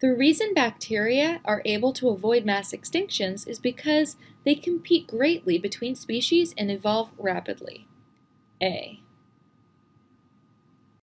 The reason bacteria are able to avoid mass extinctions is because they compete greatly between species and evolve rapidly. A.